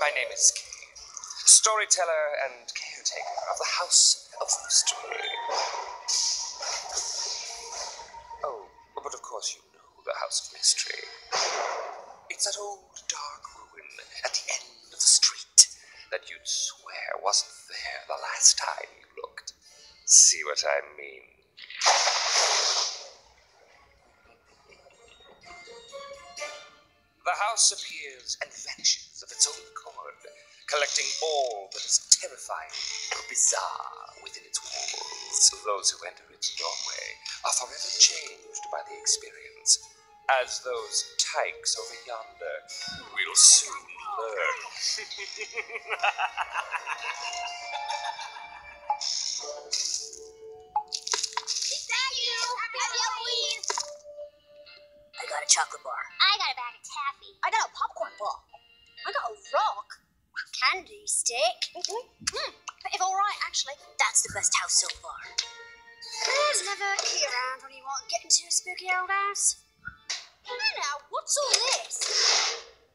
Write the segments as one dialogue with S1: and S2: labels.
S1: My name is Cain, storyteller and caretaker of the House of Mystery. As those tykes over yonder will soon learn.
S2: Is that you? Happy Halloween!
S3: I got a chocolate bar.
S2: I got a bag of taffy.
S3: I got a popcorn ball. I got a rock.
S2: Candy stick.
S3: Mm, but if alright, actually, that's the best house so far.
S2: There's never a key around when you want to get into a spooky old house.
S3: Hey now, what's all this?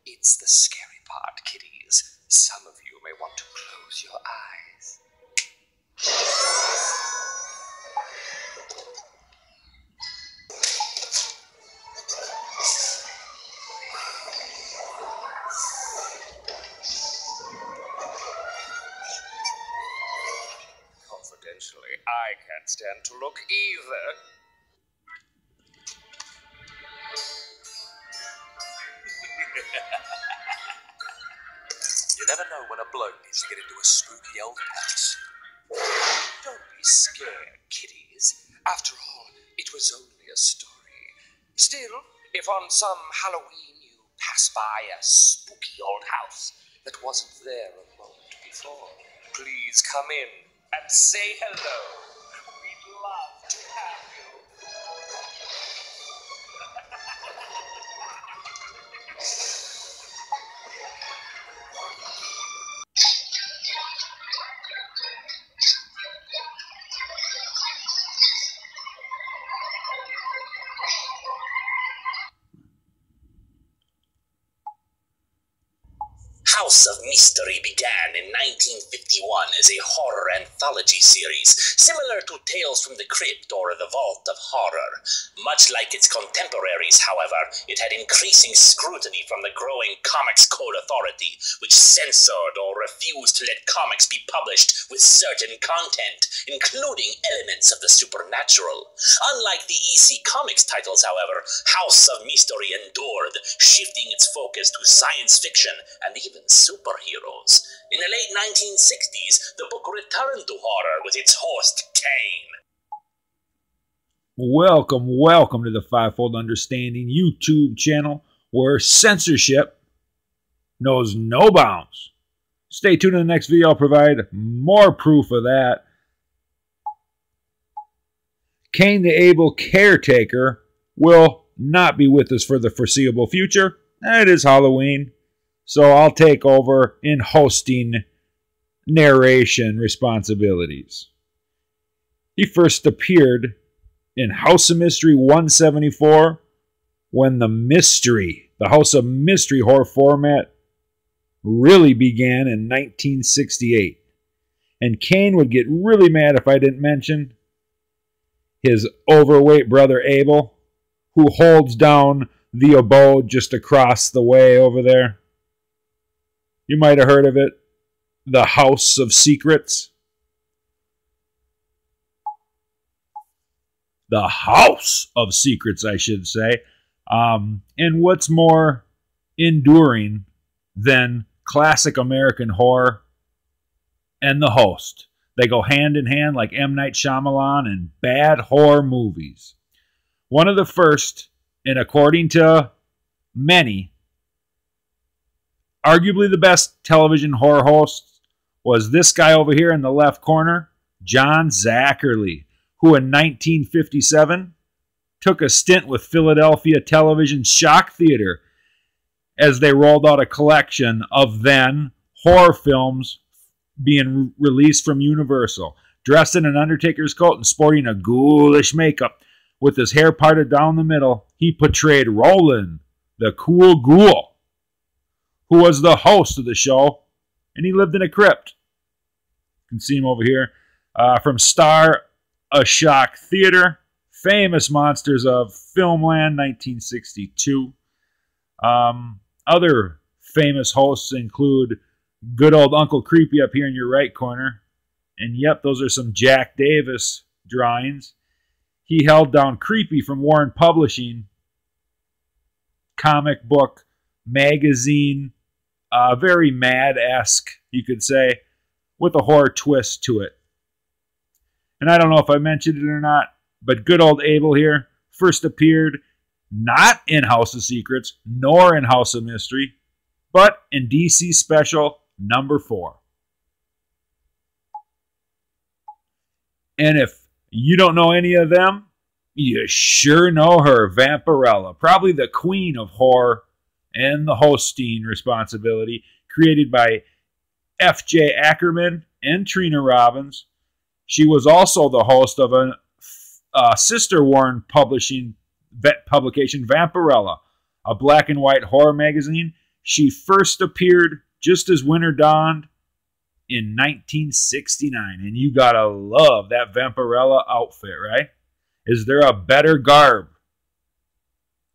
S1: It's the scary part, kiddies. Some of you may want to close your eyes. Confidentially, I can't stand to look either.
S4: You never know when a bloke needs to get into a spooky old house.
S1: Don't be scared, kiddies. After all, it was only a story. Still, if on some Halloween you pass by a spooky old house that wasn't there a moment before, please come in and say hello.
S5: Mystery began in 1951 as a horror anthology series similar to Tales from the Crypt or The Vault of Horror. Much like its contemporaries, however, it had increasing scrutiny from the growing Comics Code Authority, which censored or refused to let comics be published with certain content, including elements of the supernatural. Unlike the EC Comics titles, however, House of Mystery endured, shifting its focus to science fiction and even superheroes. In the late 1960s, the book returned to horror with its host, Cain.
S6: Welcome, welcome to the Fivefold Understanding YouTube channel where censorship knows no bounds. Stay tuned in the next video, I'll provide more proof of that. Cain the Able Caretaker will not be with us for the foreseeable future. It is Halloween, so I'll take over in hosting narration responsibilities. He first appeared in House of Mystery 174 when the mystery, the House of Mystery horror format, really began in 1968. And Cain would get really mad if I didn't mention his overweight brother Abel, who holds down the abode just across the way over there. You might have heard of it, the House of Secrets. The House of Secrets, I should say. Um, and what's more enduring than classic American horror and the host? They go hand in hand like M. Night Shyamalan and bad horror movies. One of the first, and according to many, arguably the best television horror hosts was this guy over here in the left corner, John Zacherley, who in 1957 took a stint with Philadelphia Television Shock Theater as they rolled out a collection of then horror films being re- released from Universal. Dressed in an Undertaker's coat and sporting a ghoulish makeup with his hair parted down the middle, he portrayed Roland, the Cool Ghoul, who was the host of the show, and he lived in a crypt. You can see him over here uh, from Star A Shock Theater, famous monsters of Filmland, 1962. Um, other famous hosts include good old Uncle Creepy up here in your right corner. And yep, those are some Jack Davis drawings. He held down Creepy from Warren Publishing, comic book, magazine, uh, very mad esque, you could say, with a horror twist to it. And I don't know if I mentioned it or not, but good old Abel here first appeared not in House of Secrets nor in House of Mystery, but in DC Special number four. And if you don't know any of them, you sure know her, Vampirella, probably the queen of horror and the hosting responsibility, created by F.J. Ackerman and Trina Robbins. She was also the host of a uh, sister Warren publishing publication, Vampirella, a black and white horror magazine. She first appeared just as winter dawned in 1969. And you gotta love that Vampirella outfit, right? Is there a better garb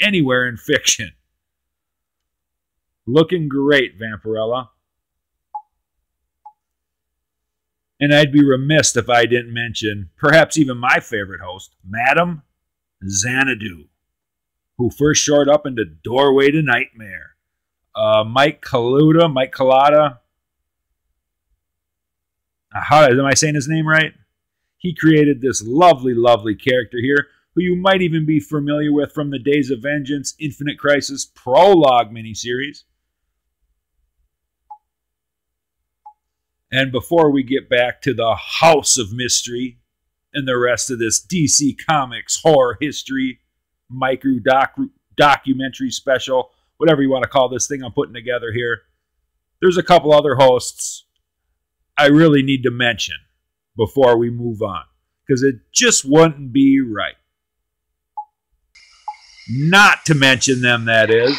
S6: anywhere in fiction? Looking great, Vampirella. And I'd be remiss if I didn't mention, perhaps even my favorite host, Madame Xanadu, who first showed up in the Doorway to Nightmare. Uh, Mike Kaluta, Mike Kalata. Uh, how am I saying his name right? He created this lovely, lovely character here, who you might even be familiar with from the Days of Vengeance Infinite Crisis prologue miniseries. And before we get back to the House of Mystery and the rest of this DC Comics horror history micro doc documentary special, whatever you want to call this thing I'm putting together here, there's a couple other hosts I really need to mention before we move on because it just wouldn't be right. Not to mention them, that is.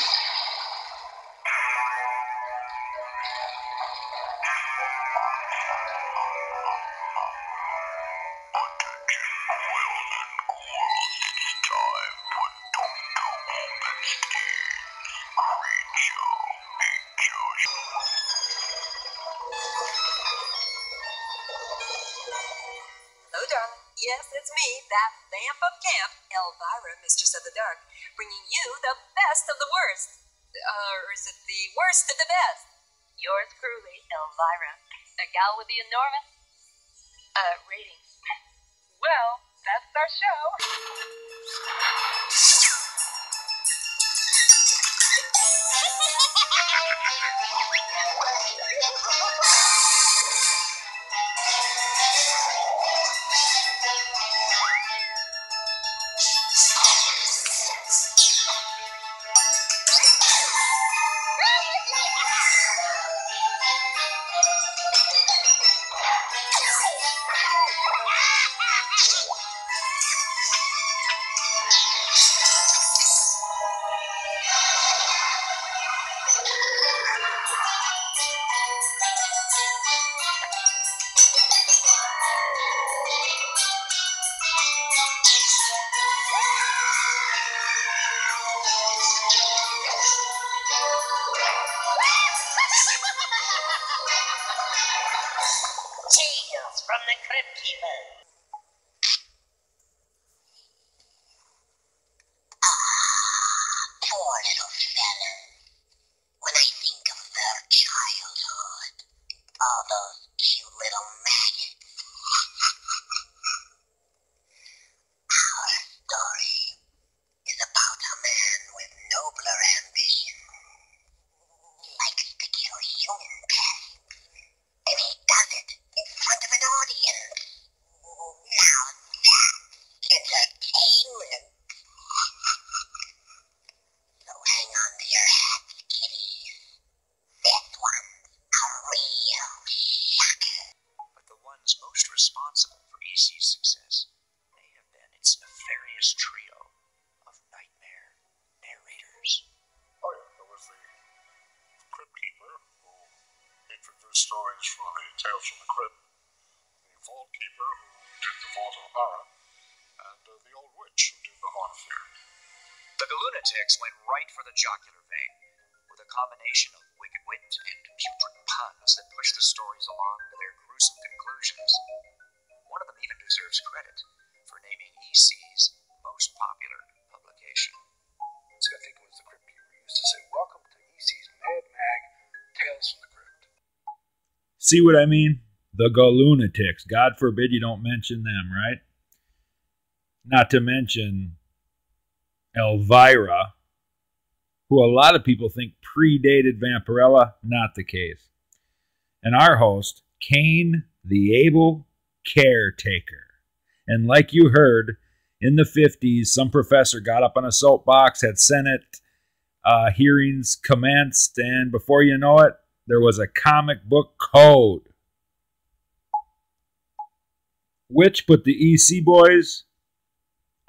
S7: The worst of the best? Yours truly, Elvira. A gal with the enormous, uh, ratings. Well, that's our show.
S8: lunatics went right for the jocular vein, with a combination of wicked wit and putrid puns that pushed the stories along to their gruesome conclusions. One of them even deserves credit for naming EC's most popular publication.
S9: See, I think it was the Crypt Keeper used to say, Welcome to EC's Mad Mag Tales from the Crypt.
S6: See what I mean? The GhouLunatics. God forbid you don't mention them, right? Not to mention Elvira, who a lot of people think predated Vampirella. Not the case. And our host, Cain the Able Caretaker. And like you heard, in the 50s, some professor got up on a soapbox, had Senate uh, hearings commenced, and before you know it, there was a comic book code. Which put the EC boys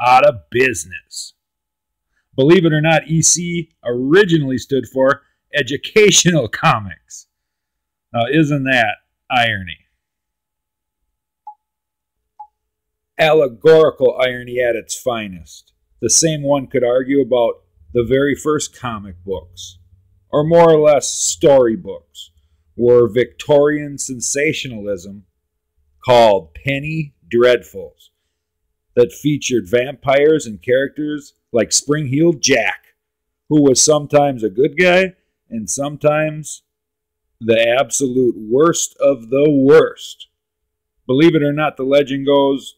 S6: out of business. Believe it or not, EC originally stood for Educational Comics. Now, isn't that irony? Allegorical irony at its finest. The same one could argue about the very first comic books, or more or less storybooks, were Victorian sensationalism called Penny Dreadfuls that featured vampires and characters like Spring Heeled Jack, who was sometimes a good guy and sometimes the absolute worst of the worst. Believe it or not, the legend goes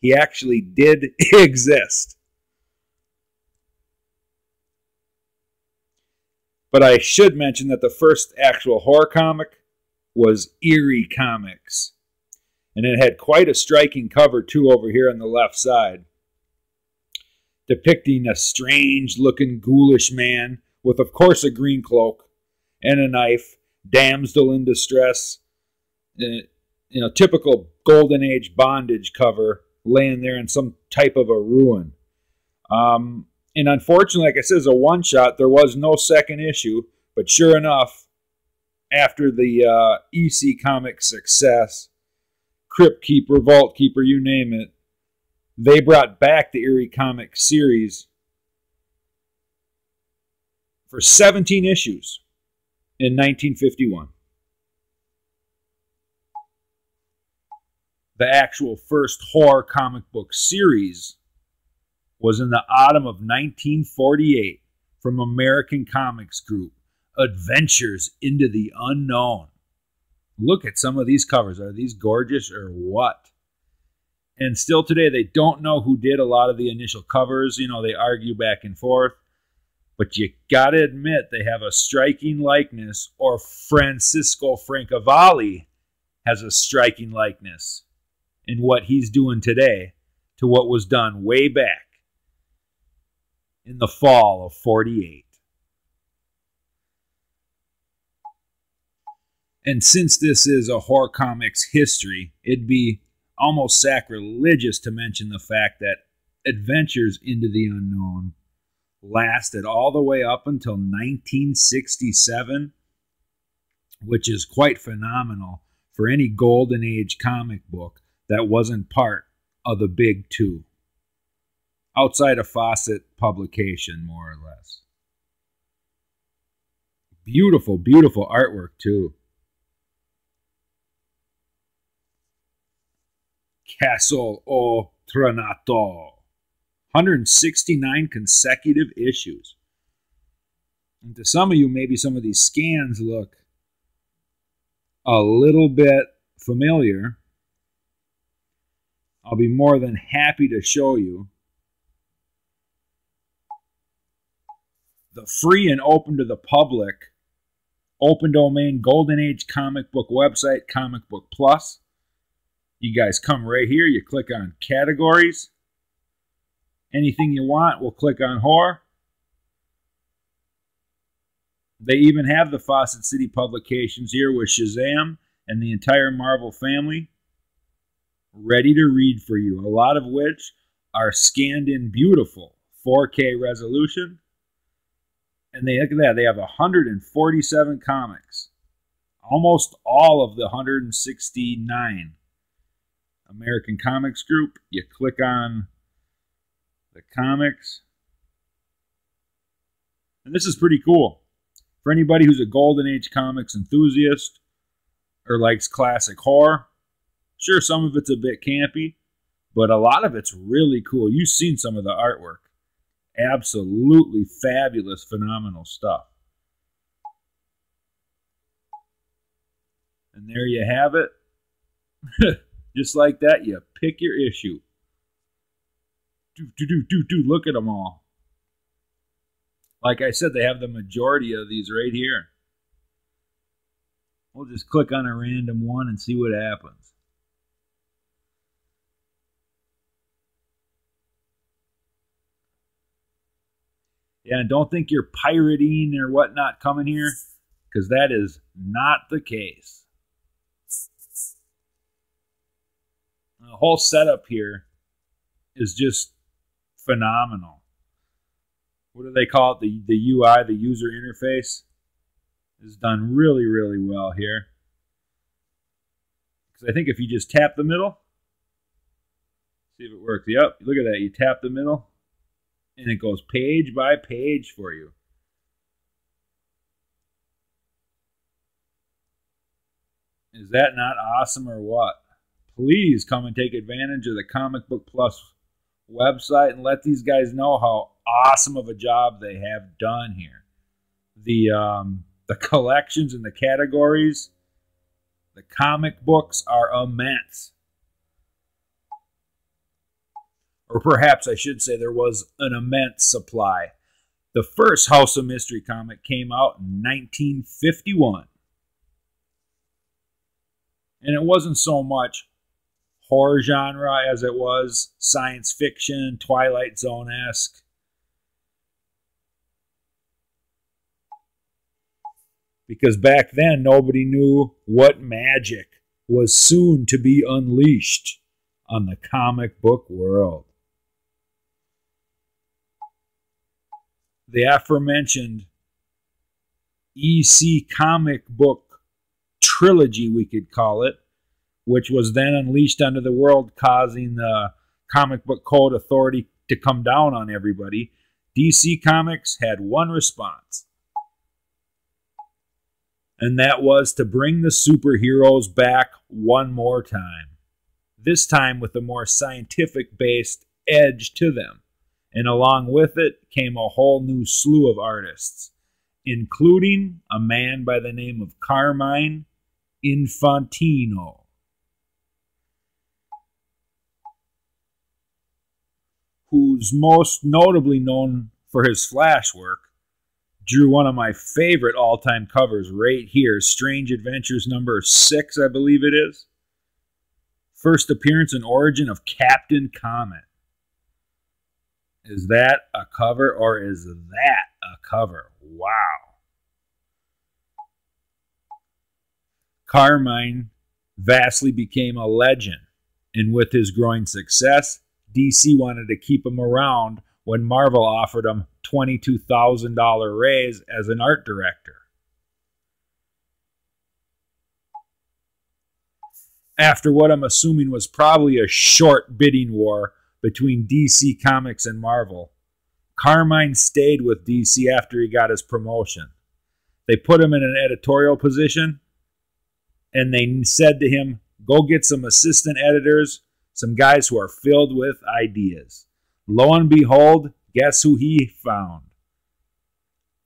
S6: he actually did exist. But I should mention that the first actual horror comic was Eerie Comics. And it had quite a striking cover, too, over here on the left side, depicting a strange looking ghoulish man with, of course, a green cloak and a knife, damsel in distress, uh, you know, typical golden age bondage cover laying there in some type of a ruin. Um, and unfortunately, like I said, it's a one shot. There was no second issue, but sure enough, after the uh, EC comic success, Crypt Keeper, Vault Keeper, you name it, they brought back the Eerie comic series for 17 issues in 1951. The actual first horror comic book series was in the autumn of 1948 from American Comics Group Adventures into the Unknown. Look at some of these covers. Are these gorgeous or what? And still today, they don't know who did a lot of the initial covers. You know, they argue back and forth. But you got to admit, they have a striking likeness, or Francisco Francavilla has a striking likeness in what he's doing today to what was done way back in the fall of 48. And since this is a horror comics history, it'd be almost sacrilegious to mention the fact that Adventures into the Unknown lasted all the way up until 1967, which is quite phenomenal for any golden age comic book that wasn't part of the big two. Outside of Fawcett publication, more or less. Beautiful, beautiful artwork, too. Castle of Otranto. 169 consecutive issues. And to some of you, maybe some of these scans look a little bit familiar. I'll be more than happy to show you. The free and open to the public, open domain Golden Age comic book website, Comic Book Plus. You guys come right here, you click on categories. Anything you want, we'll click on horror. They even have the Fawcett City publications here with Shazam and the entire Marvel family ready to read for you, a lot of which are scanned in beautiful 4K resolution. And they look at that, they have 147 comics, almost all of the 169 American Comics Group. You click on the comics, And this is pretty cool. For anybody who's a Golden Age comics enthusiast or likes classic horror, sure, some of it's a bit campy, but a lot of it's really cool. You've seen some of the artwork. Absolutely fabulous, phenomenal stuff. And there you have it. Just like that, you pick your issue. Do, do, do, do, do. Look at them all. Like I said, they have the majority of these right here. We'll just click on a random one and see what happens. Yeah, and don't think you're pirating or whatnot coming here, because that is not the case. The whole setup here is just phenomenal. What do they call it? The, the UI, the user interface, is done really, really well here. Because I think if you just tap the middle, see if it works. Yep, look at that. You tap the middle, and it goes page by page for you. Is that not awesome or what? Please come and take advantage of the Comic Book Plus website and let these guys know how awesome of a job they have done here. The um, the collections and the categories, the comic books are immense or perhaps I should say there was an immense supply. The first House of Mystery comic came out in 1951. And it wasn't so much horror genre as it was science fiction, Twilight Zone esque. Because back then, nobody knew what magic was soon to be unleashed on the comic book world. the aforementioned EC comic book trilogy, we could call it, which was then unleashed onto the world, causing the comic book code authority to come down on everybody. DC Comics had one response, and that was to bring the superheroes back one more time. This time with a more scientific based edge to them and along with it came a whole new slew of artists, including a man by the name of Carmine Infantino. Who's most notably known for his flash work, drew one of my favorite all time covers right here Strange Adventures number six, I believe it is. First appearance and origin of Captain Comet. Is that a cover or is that a cover? Wow. Carmine vastly became a legend, and with his growing success, DC wanted to keep him around when Marvel offered him $22,000 raise as an art director. After what I'm assuming was probably a short bidding war between DC Comics and Marvel. Carmine stayed with DC after he got his promotion. They put him in an editorial position and they said to him, Go get some assistant editors, some guys who are filled with ideas. Lo and behold, guess who he found?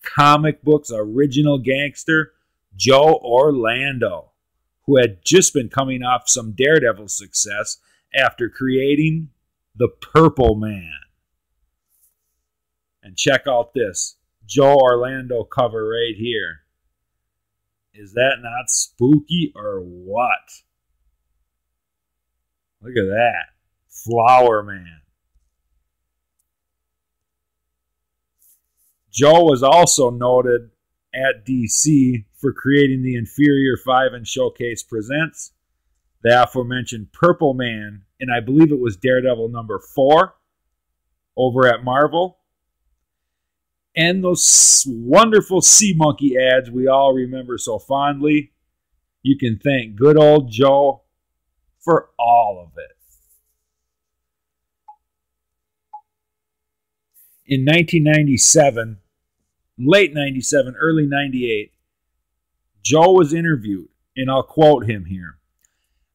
S6: Comic books original gangster Joe Orlando, who had just been coming off some Daredevil success after creating the Purple Man. And check out this Joe Orlando cover right here. Is that not spooky or what? Look at that. Flower Man. Joe was also noted at DC for creating the Inferior 5 and Showcase Presents, the aforementioned Purple Man and I believe it was Daredevil number four over at Marvel. And those wonderful Sea Monkey ads we all remember so fondly. You can thank good old Joe for all of it. In 1997, late 97, early 98, Joe was interviewed, and I'll quote him here.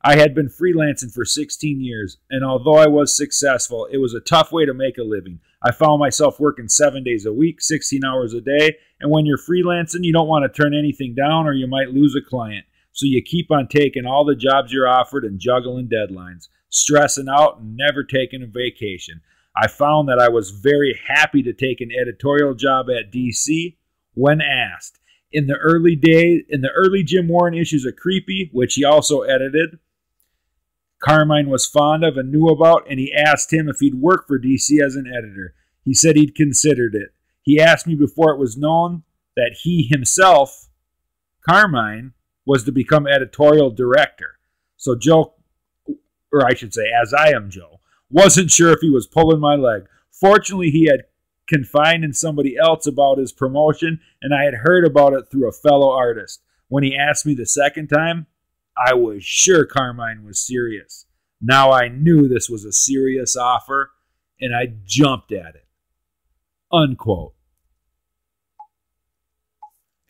S6: I had been freelancing for 16 years, and although I was successful, it was a tough way to make a living. I found myself working seven days a week, 16 hours a day, and when you're freelancing, you don't want to turn anything down or you might lose a client. So you keep on taking all the jobs you're offered and juggling deadlines, stressing out and never taking a vacation. I found that I was very happy to take an editorial job at DC when asked. In the early days, in the early Jim Warren issues of Creepy, which he also edited, Carmine was fond of and knew about, and he asked him if he'd work for DC as an editor. He said he'd considered it. He asked me before it was known that he himself, Carmine, was to become editorial director. So Joe, or I should say, as I am Joe, wasn't sure if he was pulling my leg. Fortunately, he had confided in somebody else about his promotion, and I had heard about it through a fellow artist. When he asked me the second time, I was sure Carmine was serious. Now I knew this was a serious offer, and I jumped at it. Unquote.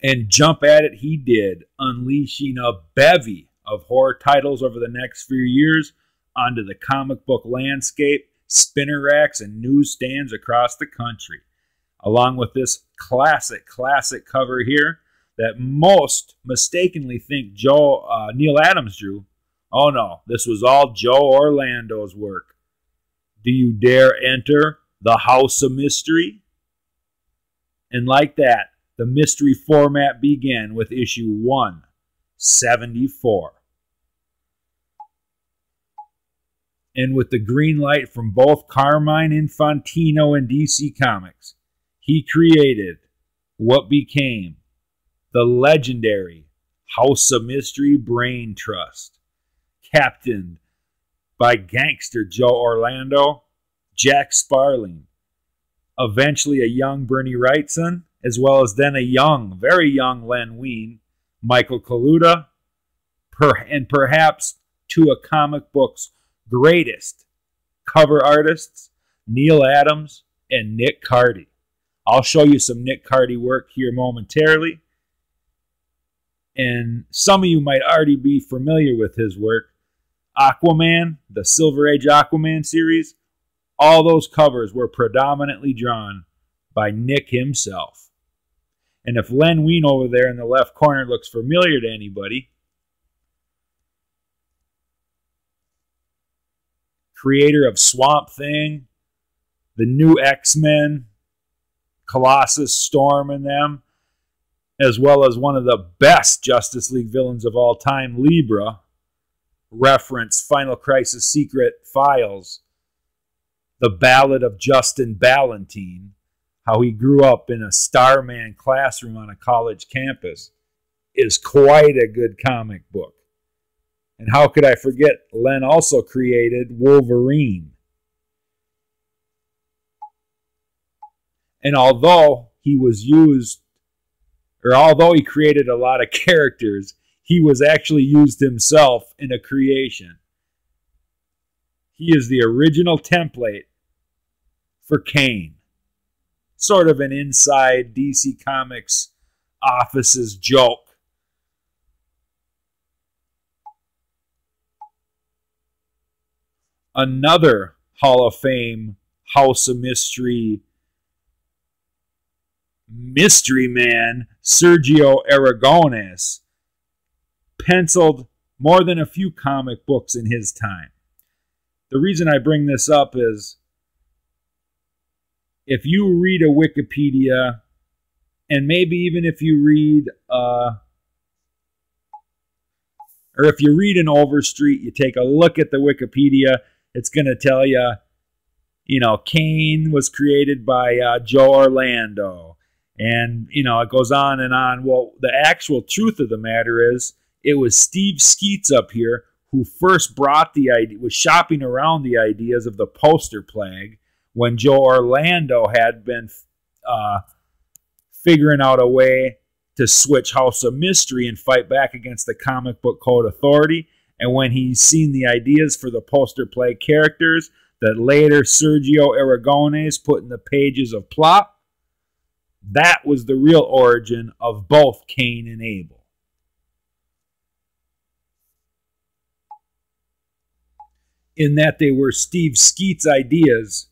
S6: And jump at it he did, unleashing a bevy of horror titles over the next few years onto the comic book landscape, spinner racks, and newsstands across the country. Along with this classic, classic cover here that most mistakenly think Joe uh, Neal Adams drew. Oh no, this was all Joe Orlando's work. Do you dare enter the House of Mystery? And like that, the mystery format began with issue 174. And with the green light from both Carmine Infantino and DC Comics, he created what became the legendary House of Mystery Brain Trust, captained by gangster Joe Orlando, Jack Sparling, eventually a young Bernie Wrightson, as well as then a young, very young Len Wein, Michael Kaluta, per, and perhaps two of comic book's greatest cover artists, Neal Adams and Nick Cardy. I'll show you some Nick Cardy work here momentarily. And some of you might already be familiar with his work. Aquaman, the Silver Age Aquaman series, all those covers were predominantly drawn by Nick himself. And if Len Wein over there in the left corner looks familiar to anybody, creator of Swamp Thing, the new X Men, Colossus, Storm, and them, as well as one of the best Justice League villains of all time, Libra, reference Final Crisis Secret Files, the ballad of Justin Ballantine, how he grew up in a Starman classroom on a college campus, is quite a good comic book. And how could I forget? Len also created Wolverine. And although he was used or although he created a lot of characters, he was actually used himself in a creation. He is the original template for Cain. Sort of an inside DC Comics office's joke. Another Hall of Fame House of Mystery mystery man Sergio Aragones penciled more than a few comic books in his time. The reason I bring this up is if you read a Wikipedia, and maybe even if you read, uh, or if you read an Overstreet, you take a look at the Wikipedia, it's going to tell you, you know, Cain was created by uh, Joe Orlando. And, you know, it goes on and on. Well, the actual truth of the matter is it was Steve Skeates up here who first brought the idea, was shopping around the ideas of the poster plague when Joe Orlando had been uh, figuring out a way to switch House of Mystery and fight back against the comic book code authority. And when he's seen the ideas for the poster plague characters that later Sergio Aragones put in the pages of Plop, That was the real origin of both Cain and Abel. In that they were Steve Skeates' ideas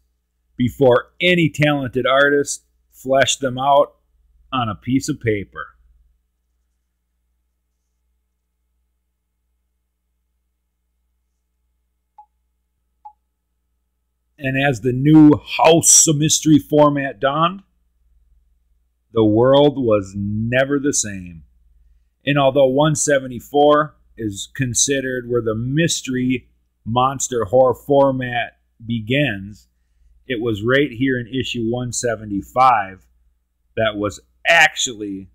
S6: before any talented artist fleshed them out on a piece of paper. And as the new House of Mystery format dawned, the world was never the same. And although 174 is considered where the mystery monster horror format begins, it was right here in issue 175 that was actually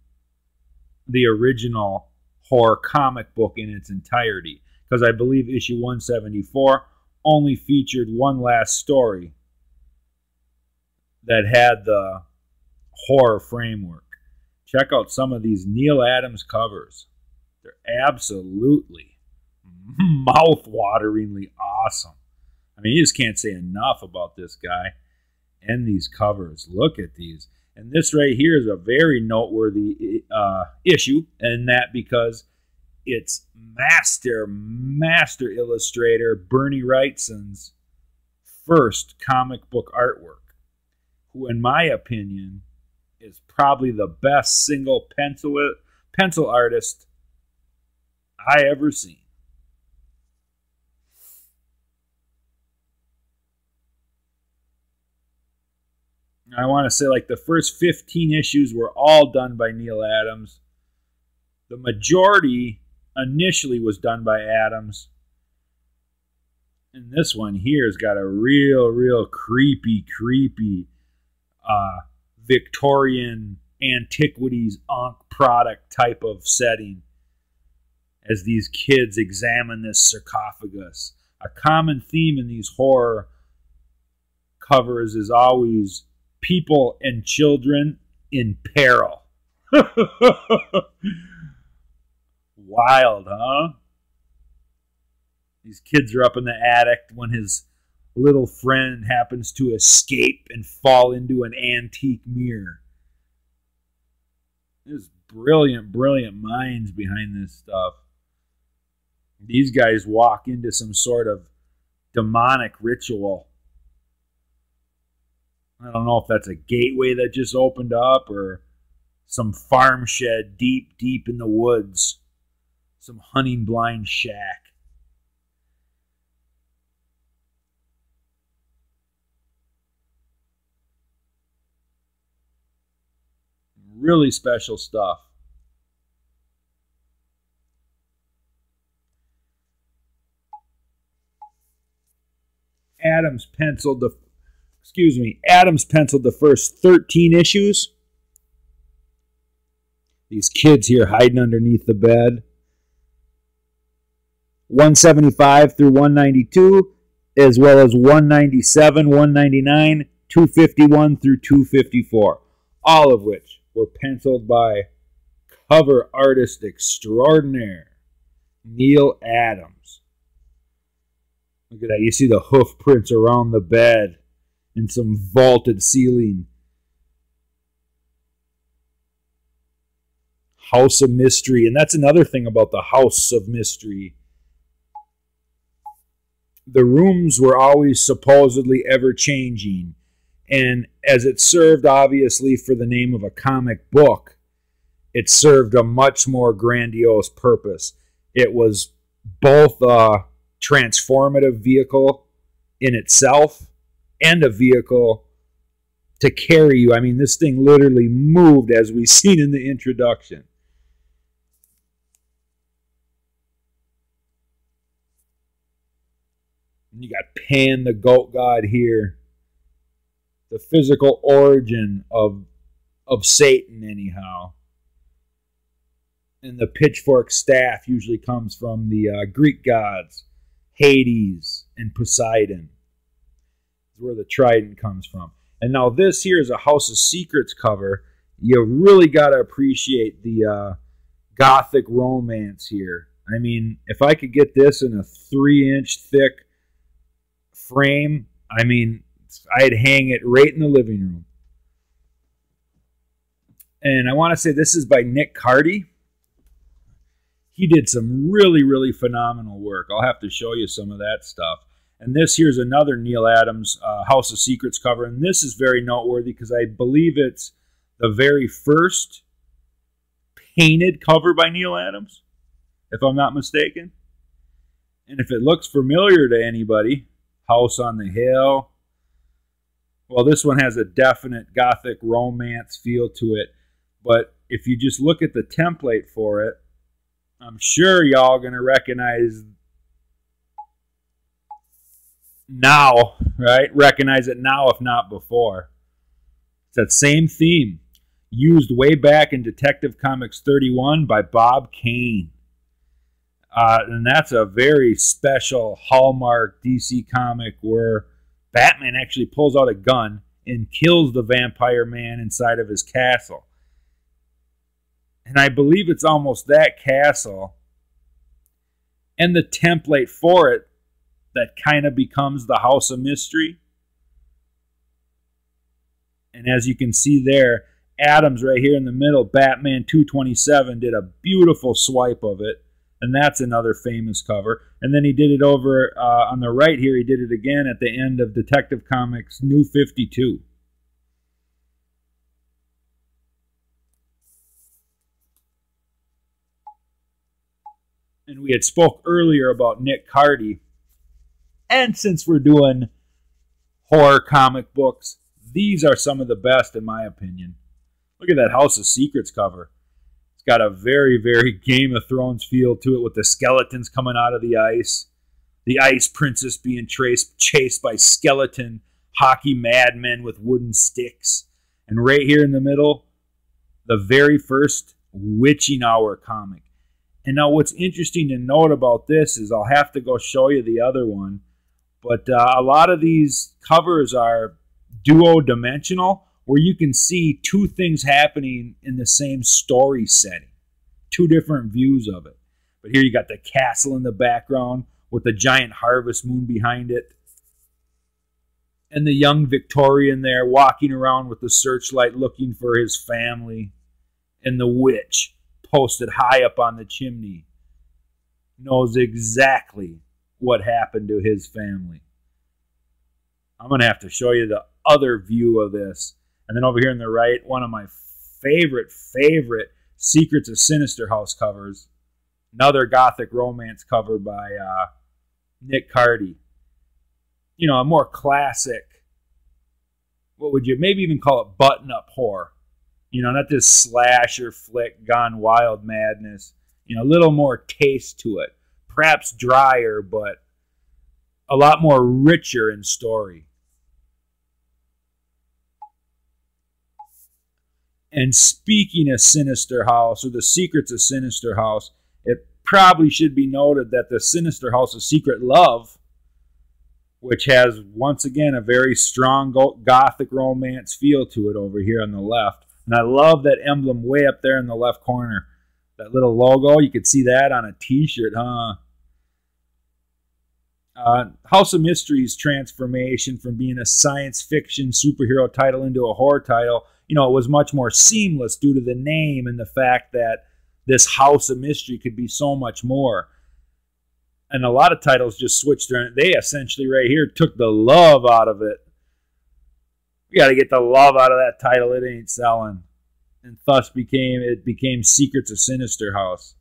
S6: the original horror comic book in its entirety. Because I believe issue 174 only featured one last story that had the horror framework. Check out some of these Neal Adams covers. They're absolutely mouth-wateringly awesome. I mean, you just can't say enough about this guy and these covers. Look at these. And this right here is a very noteworthy uh, issue, and that because it's master, master illustrator Bernie Wrightson's first comic book artwork, who, in my opinion, is probably the best single pencil pencil artist I ever seen. I want to say like the first 15 issues were all done by Neal Adams. The majority initially was done by Adams. And this one here has got a real, real creepy, creepy uh, Victorian antiquities Ankh product type of setting as these kids examine this sarcophagus. A common theme in these horror covers is always people and children in peril. Wild, huh? These kids are up in the attic when his little friend happens to escape and fall into an antique mirror. There's brilliant, brilliant minds behind this stuff. These guys walk into some sort of demonic ritual I don't know if that's a gateway that just opened up or some farm shed deep, deep in the woods, some hunting blind shack. Really special stuff. Adams penciled the excuse me, Adams penciled the first 13 issues. These kids here hiding underneath the bed. 175 through 192, as well as 197, 199, 251 through 254, all of which were penciled by cover artist extraordinaire Neal Adams. Look at that. You see the hoof prints around the bed and some vaulted ceiling. House of Mystery. And that's another thing about the House of Mystery. The rooms were always supposedly ever changing. And as it served, obviously, for the name of a comic book, it served a much more grandiose purpose. It was both a transformative vehicle in itself and a vehicle to carry you. I mean, this thing literally moved as we've seen in the introduction. And you got Pan the goat god here. The physical origin of of Satan, anyhow. And the pitchfork staff usually comes from the uh, Greek gods, Hades and Poseidon where the trident comes from. And now this here is a House of Secrets cover. You really got to appreciate the uh, gothic romance here. I mean, if I could get this in a three-inch thick frame, I mean, I'd hang it right in the living room. And I want to say this is by Nick Cardy. He did some really, really phenomenal work. I'll have to show you some of that stuff. And this here's another Neal Adams uh, House of Secrets cover. And this is very noteworthy because I believe it's the very first painted cover by Neal Adams, if I'm not mistaken. And if it looks familiar to anybody, House on the Hill. Well, this one has a definite gothic romance feel to it. But if you just look at the template for it, I'm sure y'all going to recognize now, right? Recognize it now, if not before. It's that same theme used way back in Detective Comics 31 by Bob Kane. Uh, and that's a very special Hallmark DC comic where Batman actually pulls out a gun and kills the vampire man inside of his castle. And I believe it's almost that castle and the template for it that kind of becomes the House of Mystery. And as you can see there, Adams right here in the middle, Batman 227, did a beautiful swipe of it. And that's another famous cover. And then he did it over uh, on the right here. He did it again at the end of Detective Comics New 52. And we had spoke earlier about Nick Cardy. And since we're doing horror comic books, these are some of the best in my opinion. Look at that House of Secrets cover. It's got a very, very Game of Thrones feel to it with the skeletons coming out of the ice. The Ice Princess being traced, chased by skeleton hockey madmen with wooden sticks. And right here in the middle, the very first Witching Hour comic. And now, what's interesting to note about this is I'll have to go show you the other one. But uh, a lot of these covers are duo dimensional where you can see two things happening in the same story setting, two different views of it. But here you got the castle in the background with the giant harvest moon behind it. And the young Victorian there walking around with the searchlight looking for his family. And the witch posted high up on the chimney knows exactly what happened to his family. I'm going to have to show you the other view of this and then over here on the right, one of my favorite, favorite Secrets of Sinister House covers. Another Gothic romance cover by uh, Nick Cardy. You know, a more classic, what would you maybe even call it button up horror? You know, not this slasher flick gone wild madness. You know, a little more taste to it. Perhaps drier, but a lot more richer in story. And speaking of Sinister House or the secrets of Sinister House, it probably should be noted that the Sinister House of Secret Love, which has once again a very strong gothic romance feel to it over here on the left. And I love that emblem way up there in the left corner. That little logo, you could see that on a t shirt, huh? Uh, House of Mysteries transformation from being a science fiction superhero title into a horror title you know, it was much more seamless due to the name and the fact that this house of mystery could be so much more. And a lot of titles just switched around. They essentially, right here, took the love out of it. We got to get the love out of that title. It ain't selling. And thus became it became Secrets of Sinister House.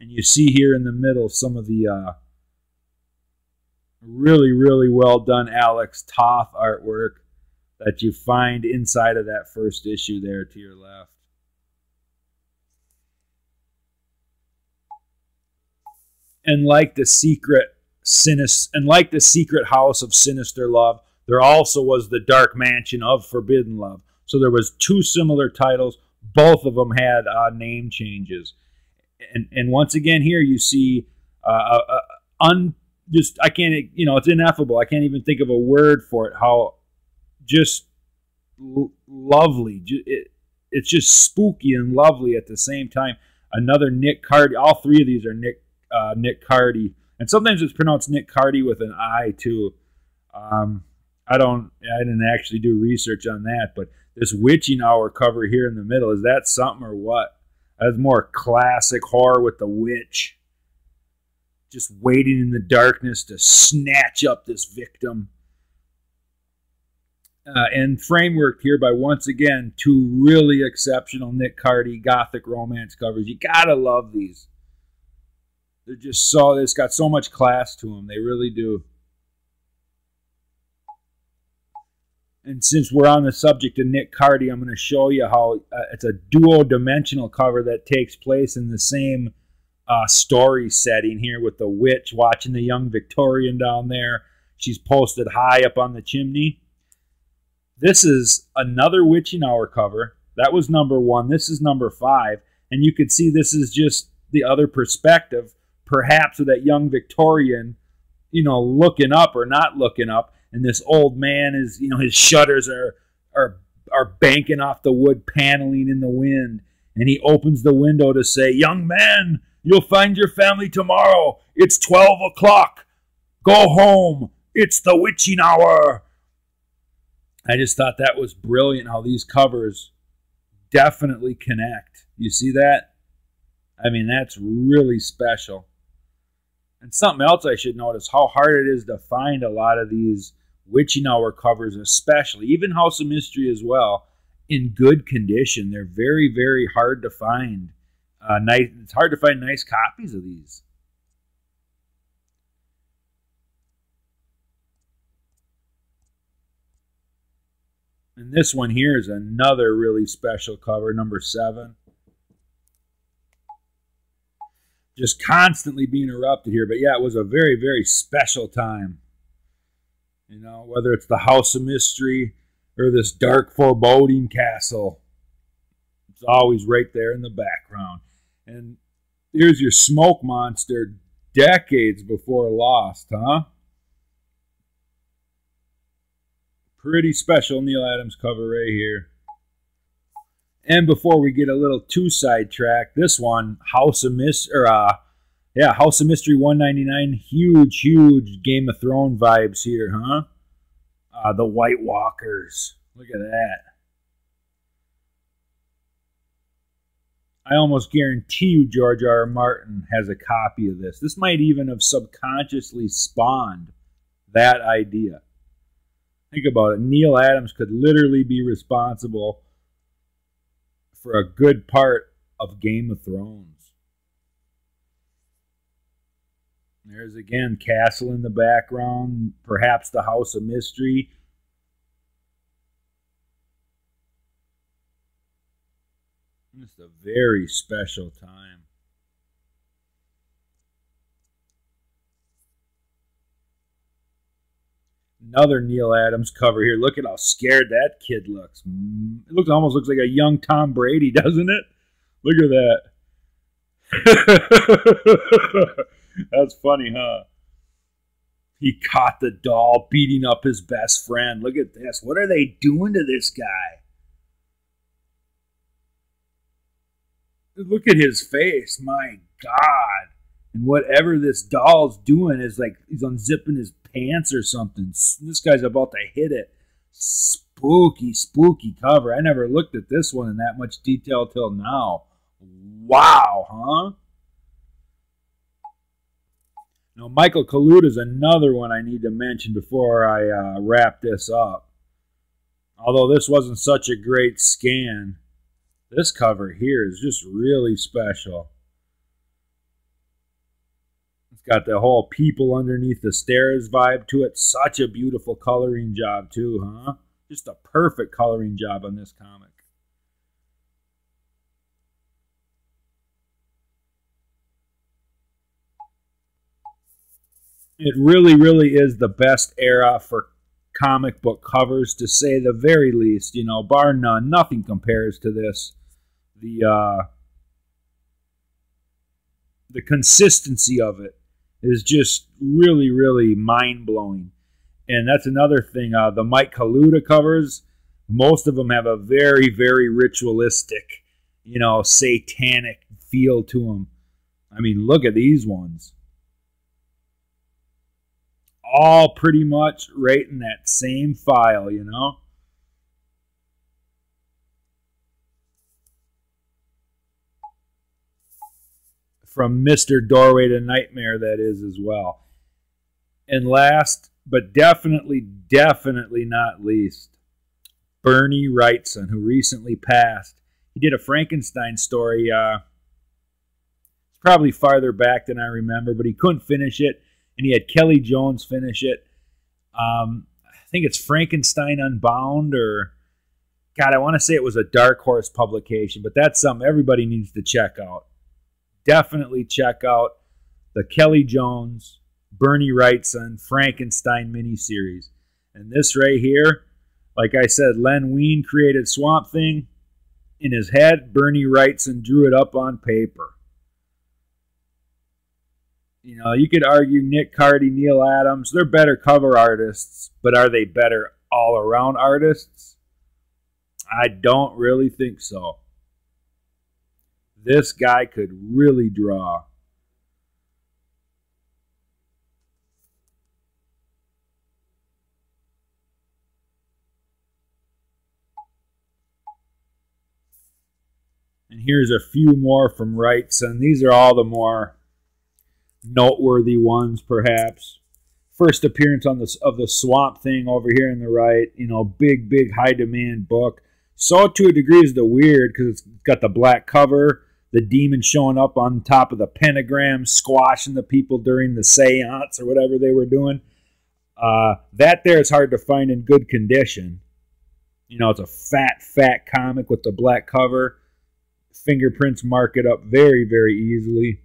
S6: And you see here in the middle some of the uh, really, really well done Alex Toth artwork that you find inside of that first issue there to your left. And like the secret sinis- and like the secret house of sinister love, there also was the dark mansion of forbidden love. So there was two similar titles. Both of them had uh, name changes. And and once again here you see uh, uh, uh un just I can't you know it's ineffable. I can't even think of a word for it. How just l- lovely. It, it's just spooky and lovely at the same time. Another Nick Cardy. All three of these are Nick uh, Nick Cardy, and sometimes it's pronounced Nick Cardy with an I too. Um, I don't. I didn't actually do research on that, but This witching hour cover here in the middle is that something or what? That's more classic horror with the witch just waiting in the darkness to snatch up this victim. Uh, and framework here by once again two really exceptional Nick Cardy gothic romance covers. You gotta love these. They're just so it's got so much class to them. They really do. And since we're on the subject of Nick Cardy, I'm going to show you how uh, it's a duo-dimensional cover that takes place in the same uh, story setting here with the witch watching the young Victorian down there. She's posted high up on the chimney. This is another Witching Hour cover. That was number one. This is number five. And you can see this is just the other perspective, perhaps of that young Victorian, you know, looking up or not looking up. And this old man is, you know, his shutters are are are banking off the wood paneling in the wind. And he opens the window to say, Young man, You'll find your family tomorrow. It's 12 o'clock. Go home. It's the witching hour. I just thought that was brilliant how these covers definitely connect. You see that? I mean, that's really special. And something else I should notice how hard it is to find a lot of these witching hour covers, especially, even House of Mystery as well, in good condition. They're very, very hard to find. Uh, nice. It's hard to find nice copies of these. And this one here is another really special cover, number seven. Just constantly being erupted here. But yeah, it was a very, very special time. You know, whether it's the House of Mystery or this dark foreboding castle. It's always right there in the background. And here's your smoke monster decades before Lost, huh? Pretty special Neal Adams cover right here. And before we get a little too sidetracked, this one, House of Mystery, or uh, yeah, House of Mystery 199, huge, huge Game of Thrones vibes here, huh? Uh, the White Walkers. Look at that. I almost guarantee you George R. R. Martin has a copy of this. This might even have subconsciously spawned that idea. Think about it. Neal Adams could literally be responsible for a good part of Game of Thrones. There's again Castle in the background, perhaps the House of Mystery. Just a very special time. Another Neal Adams cover here. Look at how scared that kid looks. It looks almost looks like a young Tom Brady, doesn't it? Look at that. That's funny, huh? He caught the doll beating up his best friend. Look at this. What are they doing to this guy? look at his face. My God. And whatever this doll's doing is like he's unzipping his pants or something. This guy's about to hit it. Spooky, spooky cover. I never looked at this one in that much detail till now. Wow, huh? Now, Michael Kaluta is another one I need to mention before I uh, wrap this up. Although this wasn't such a great scan, this cover here is just really special. It's got the whole people underneath the stairs vibe to it. Such a beautiful coloring job, too, huh? Just a perfect coloring job on this comic. It really, really is the best era for comic book covers, to say the very least. You know, bar none, nothing compares to this the uh, the consistency of it is just really, really mind blowing. And that's another thing. Uh, the Mike Kaluta covers, most of them have a very, very ritualistic, you know, satanic feel to them. I mean, look at these ones all pretty much right in that same file, you know? From Mr. Doorway to Nightmare, that is as well. And last, but definitely, definitely not least, Bernie Wrightson, who recently passed. He did a Frankenstein story. Uh, it's probably farther back than I remember, but he couldn't finish it and he had Kelly Jones finish it. Um, I think it's Frankenstein Unbound, or God, I want to say it was a Dark Horse publication, but that's something everybody needs to check out. Definitely check out the Kelly Jones, Bernie Wrightson Frankenstein miniseries. And this right here, like I said, Len Wein created Swamp Thing in his head. Bernie Wrightson drew it up on paper. You know, you could argue Nick Cardy, Neal Adams, they're better cover artists, but are they better all around artists? I don't really think so. This guy could really draw. And here's a few more from Wrightson. These are all the more noteworthy ones, perhaps. First appearance on this of the Swamp Thing over here in the right. You know, big, big, high demand book. So to a degree is the weird because it's got the black cover, the demon showing up on top of the pentagram, squashing the people during the seance or whatever they were doing. Uh, that there is hard to find in good condition. You know, it's a fat, fat comic with the black cover. Fingerprints mark it up very, very easily.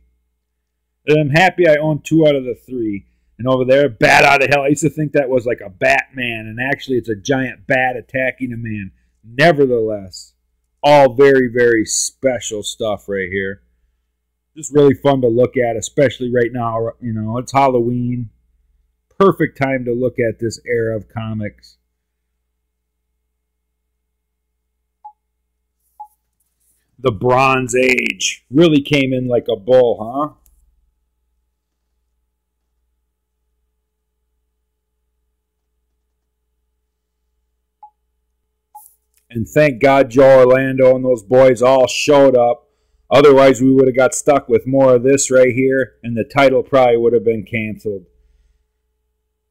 S6: And I'm happy I own two out of the three. And over there, bat out of hell. I used to think that was like a Batman, and actually it's a giant bat attacking a man. Nevertheless, all very, very special stuff right here. Just really fun to look at, especially right now. You know, it's Halloween. Perfect time to look at this era of comics. The Bronze Age really came in like a bull, huh? And thank God Joe Orlando and those boys all showed up. Otherwise, we would have got stuck with more of this right here, and the title probably would have been canceled.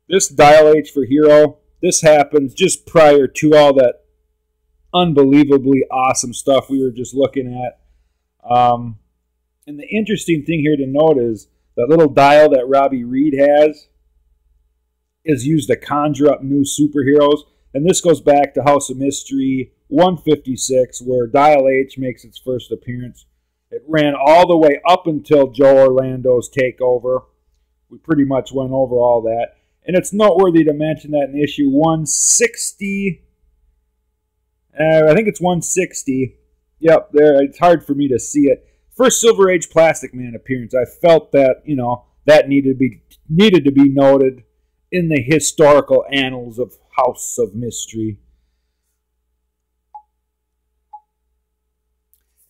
S6: This Dial H for Hero, this happens just prior to all that unbelievably awesome stuff we were just looking at. Um, and the interesting thing here to note is that little dial that Robbie Reed has is used to conjure up new superheroes. And this goes back to House of Mystery 156, where Dial H makes its first appearance. It ran all the way up until Joe Orlando's takeover. We pretty much went over all that. And it's noteworthy to mention that in issue 160, uh, I think it's 160. Yep, there. It's hard for me to see it. First Silver Age Plastic Man appearance. I felt that you know that needed to be needed to be noted in the historical annals of House of Mystery.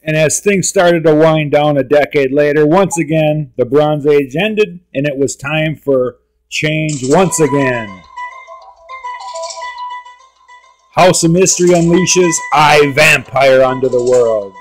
S6: And as things started to wind down a decade later, once again, the Bronze Age ended, and it was time for change once again. House of Mystery unleashes I Vampire onto the world.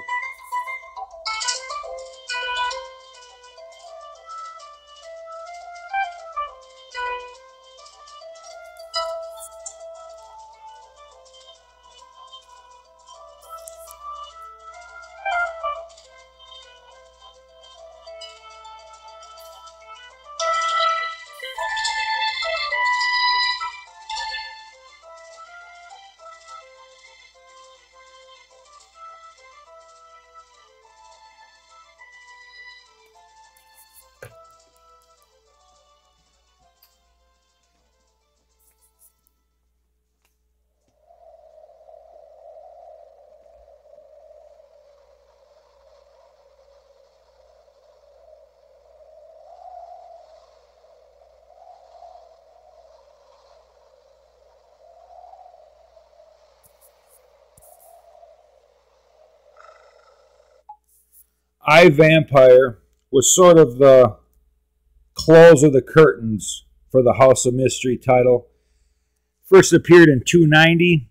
S6: I Vampire was sort of the close of the curtains for the House of Mystery title. First appeared in 290,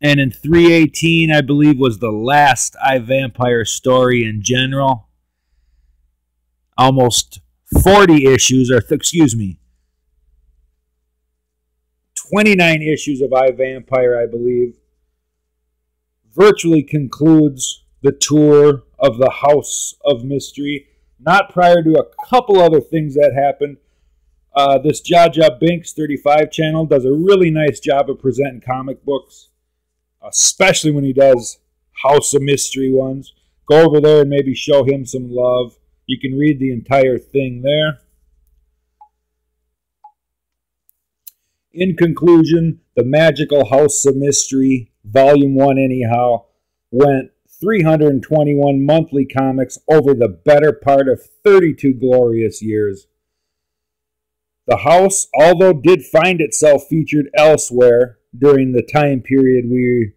S6: and in 318, I believe, was the last I Vampire story in general. almost 40 issues, or excuse me, 29 issues of I Vampire, I believe, virtually concludes the tour of the House of Mystery. Not prior to a couple other things that happened. Uh, this Jaja Binks 35 channel does a really nice job of presenting comic books, especially when he does House of Mystery ones. Go over there and maybe show him some love. You can read the entire thing there. In conclusion, the Magical House of Mystery, Volume 1, anyhow, went 321 monthly comics over the better part of 32 glorious years. The house, although did find itself featured elsewhere during the time period we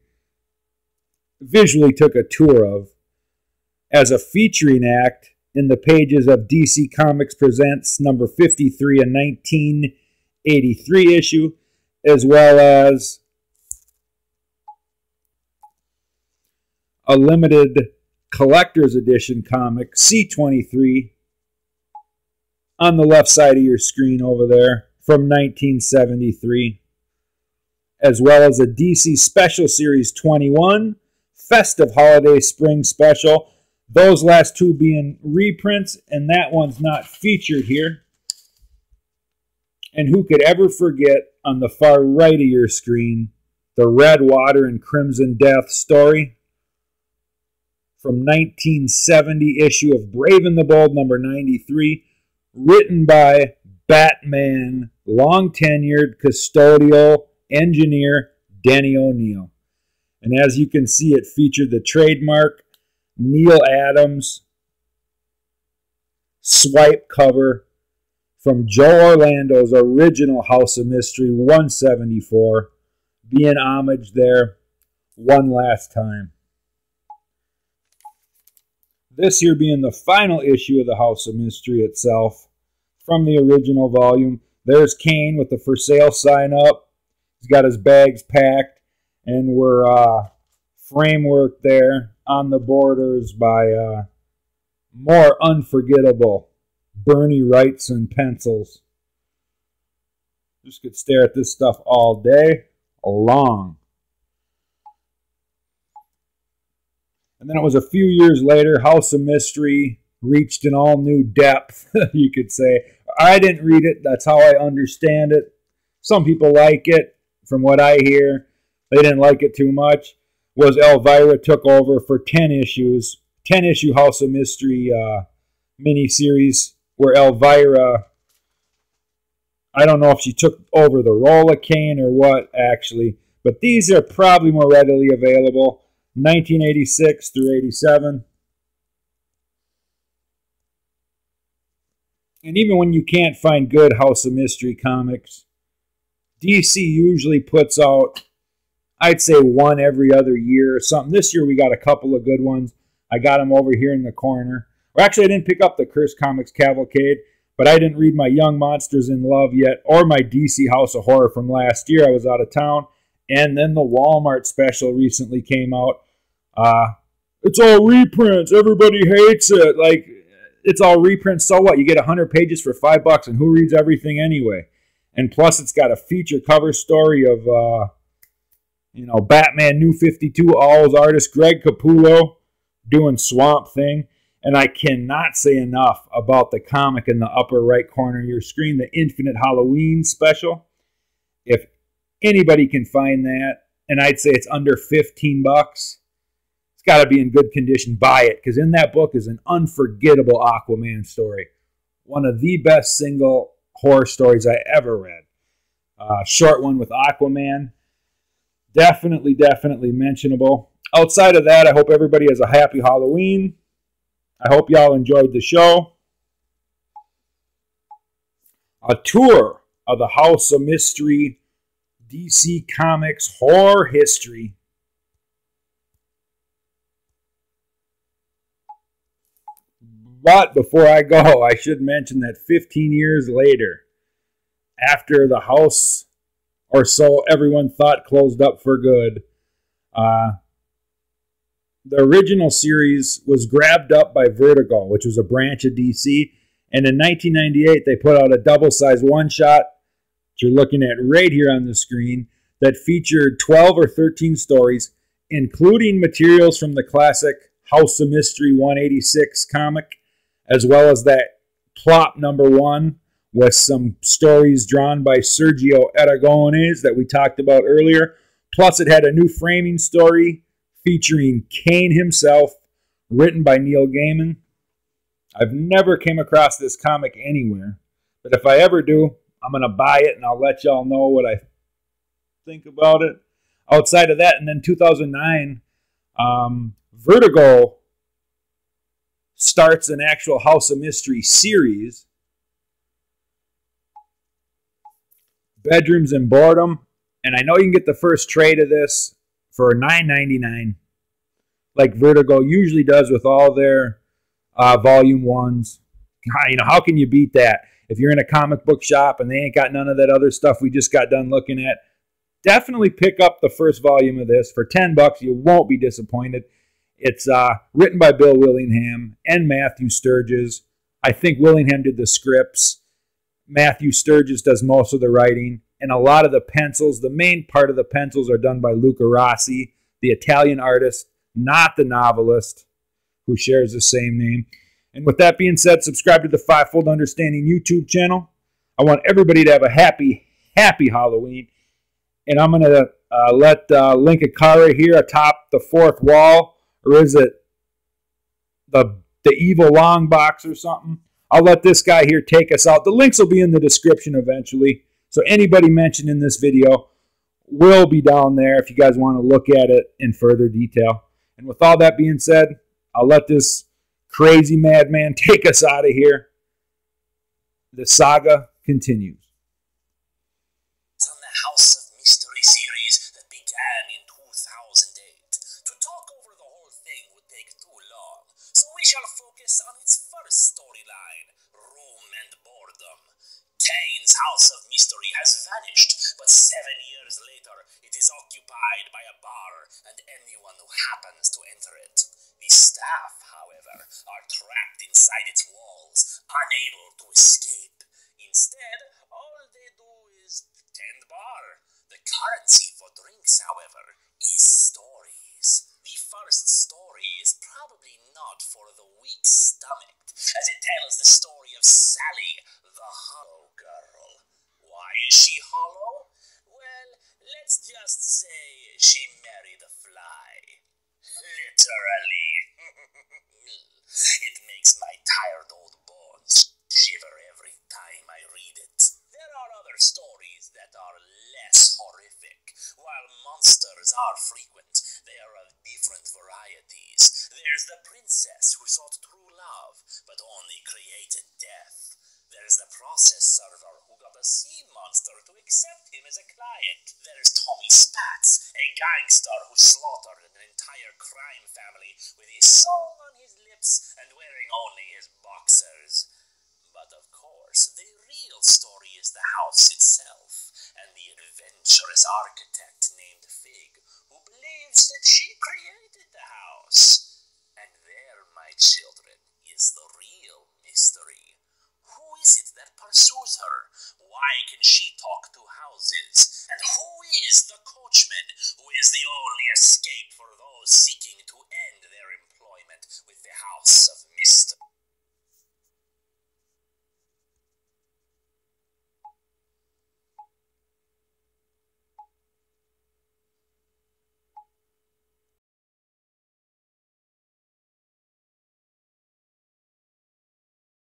S6: visually took a tour of, as a featuring act in the pages of DC Comics Presents number 53, a 1983 issue, as well as a limited collector's edition comic, C23, on the left side of your screen over there from 1973, as well as a DC Special Series 21, Festive Holiday Spring Special. Those last two being reprints, and that one's not featured here. And who could ever forget on the far right of your screen the Red Water and Crimson Death story? From 1970 issue of Brave and the Bold, number 93, written by Batman, long tenured custodial engineer Denny O'Neil. And as you can see, it featured the trademark Neal Adams swipe cover from Joe Orlando's original House of Mystery 174, being homage there one last time. This here being the final issue of the House of Mystery itself from the original volume. There's Cain with the for sale sign up. He's got his bags packed, and we're uh, framework there on the borders by uh, more unforgettable Bernie Wrightson pencils. Just could stare at this stuff all day long. And then it was a few years later, House of Mystery reached an all new depth, you could say. I didn't read it, that's how I understand it. Some people like it, from what I hear. They didn't like it too much. Was Elvira took over for 10 issues, 10 issue House of Mystery uh, miniseries, where Elvira, I don't know if she took over the role of Cain or what, actually, but these are probably more readily available. 1986 through 87. And even when you can't find good House of Mystery comics, DC usually puts out, I'd say, one every other year or something. This year we got a couple of good ones. I got them over here in the corner. Or actually, I didn't pick up the Curse Comics Cavalcade, but I didn't read my Young Monsters in Love yet or my DC House of Horror from last year. I was out of town. And then the Walmart special recently came out uh, it's all reprints. Everybody hates it. Like, it's all reprints. So what? You get 100 pages for five bucks, and who reads everything anyway? And plus, it's got a feature cover story of, uh, you know, Batman New 52 Alls artist Greg Capullo doing Swamp Thing. And I cannot say enough about the comic in the upper right corner of your screen, the Infinite Halloween special. If anybody can find that, and I'd say it's under 15 bucks, got to be in good condition. Buy it because in that book is an unforgettable Aquaman story. One of the best single horror stories I ever read. Uh, short one with Aquaman. Definitely, definitely mentionable. Outside of that, I hope everybody has a happy Halloween. I hope y'all enjoyed the show. A tour of the House of Mystery DC Comics horror history But before I go, I should mention that 15 years later, after the house or so everyone thought closed up for good, uh, the original series was grabbed up by Vertigo, which was a branch of DC, And in 1998, they put out a double size one shot, which you're looking at right here on the screen, that featured 12 or 13 stories, including materials from the classic House of Mystery 186 comic, as well as that plot number one with some stories drawn by Sergio Aragones that we talked about earlier. Plus, it had a new framing story featuring Cain himself, written by Neil Gaiman. I've never came across this comic anywhere, but if I ever do, I'm going to buy it and I'll let y'all know what I think about it. Outside of that, and then 2009, um, Vertigo starts an actual House of Mystery series. Bedrooms and Boredom. And I know you can get the first trade of this for $9.99, like Vertigo usually does with all their uh, volume ones. You know, how can you beat that? If you're in a comic book shop and they ain't got none of that other stuff we just got done looking at, definitely pick up the first volume of this for 10 bucks. You won't be disappointed. It's uh, written by Bill Willingham and Matthew Sturges. I think Willingham did the scripts. Matthew Sturges does most of the writing, and a lot of the pencils. The main part of the pencils are done by Luca Rossi, the Italian artist, not the novelist, who shares the same name. And with that being said, subscribe to the Fivefold Understanding YouTube channel. I want everybody to have a happy, happy Halloween. And I'm going to uh, let uh, Link Akara here atop the fourth wall or is it the the evil long box or something? I'll let this guy here take us out. The links will be in the description eventually. So anybody mentioned in this video will be down there if you guys want to look at it in further detail. And with all that being said, I'll let this crazy madman take us out of here. The saga continues.
S5: on the House of Mystery series that began in 2008. To talk over the whole thing would take too long, so we shall focus on its first storyline Room and Boredom. Cain's House of Mystery has vanished, but seven years later it is occupied by a bar and anyone who happens to enter it. The staff, however, are trapped inside its walls, unable to escape. Instead, all they do is tend bar. The currency for drinks, however, is stories. First story is probably not for the weak stomached, as it tells the story of Sally, the Hollow Girl. Why is she hollow? Well, let's just say she married a fly. Literally. it makes my tired old bones shiver every time I read it. There are other stories that are less horrific. While monsters are frequent, they are of different varieties. There's the princess who sought true love, but only created death. There's the process server who got a sea monster to accept him as a client. There's Tommy Spatz, a gangster who slaughtered an entire crime family with his song on his lips and wearing only his boxers. But of course, the real story is the house itself and the adventurous architect named Fig who believes that she created the house. And there, my children, is the real mystery. Who is it that pursues her? Why can she talk to houses? And who is the coachman who is the only escape for those seeking to end their employment with the house of mystery?